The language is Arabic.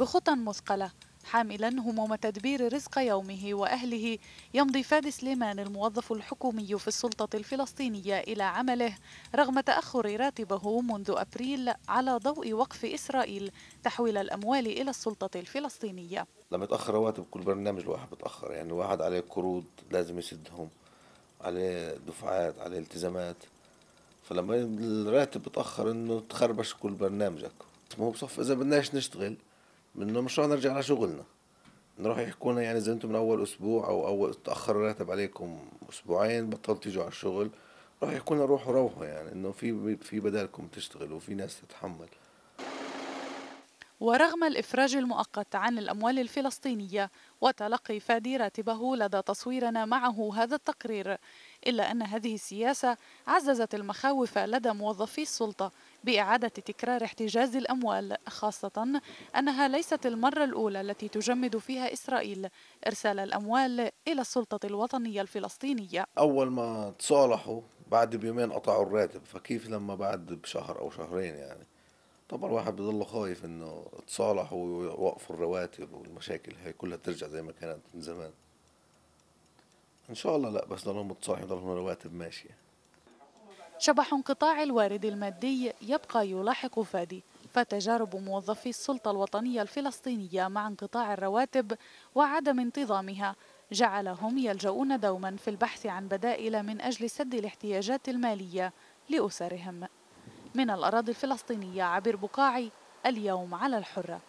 بخطى مثقلة. حاملا هموم تدبير رزق يومه وأهله. يمضي فادي سليمان الموظف الحكومي في السلطة الفلسطينية إلى عمله رغم تأخر راتبه منذ أبريل على ضوء وقف إسرائيل تحويل الأموال إلى السلطة الفلسطينية. لما يتأخر رواتب كل برنامج الواحد بتأخر. يعني الواحد عليه قروض لازم يسدهم عليه دفعات عليه التزامات. فلما الراتب بتأخر إنه تخربش كل برنامجك. ما هو بصف إذا بدناش نشتغل. انه مش رح نرجع لشغلنا نروح يحكونا يعني إذا أنتم من أول أسبوع أو أول تأخر الراتب عليكم أسبوعين بطلت تيجوا على الشغل. راح يحكونا روحوا روحوا يعني إنه في في بدالكم تشتغلوا وفي ناس تتحمل. ورغم الإفراج المؤقت عن الأموال الفلسطينية وتلقي فادي راتبه لدى تصويرنا معه هذا التقرير إلا أن هذه السياسة عززت المخاوف لدى موظفي السلطة بإعادة تكرار احتجاز الأموال خاصة أنها ليست المرة الأولى التي تجمد فيها إسرائيل إرسال الأموال إلى السلطة الوطنية الفلسطينية. أول ما تصالحوا بعد بيومين قطعوا الراتب فكيف لما بعد بشهر أو شهرين يعني؟ طبعا الواحد بضل خايف إنه تصالحوا ويوقفوا الرواتب والمشاكل هي كلها ترجع زي ما كانت من زمان. إن شاء الله لا بس ضلهم متصالحين ضلهم رواتب ماشية. شبح انقطاع الوارد المادي يبقى يلاحق فادي فتجارب موظفي السلطة الوطنية الفلسطينية مع انقطاع الرواتب وعدم انتظامها. جعلهم يلجؤون دوما في البحث عن بدائل من أجل سد الاحتياجات المالية لأسرهم. من الأراضي الفلسطينية عبير بقاعي اليوم على الحرة.